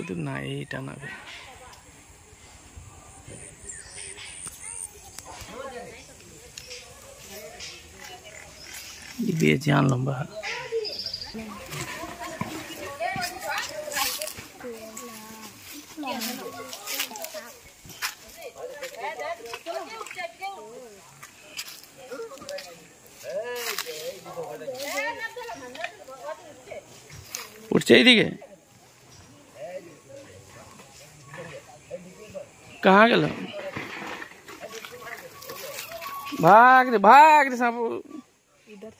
কিন্তু না এইটা না বে। ये बेजान लंबा है উঠছে এইদিকে कहाँ गल भाग रे भाग रे सांप इधर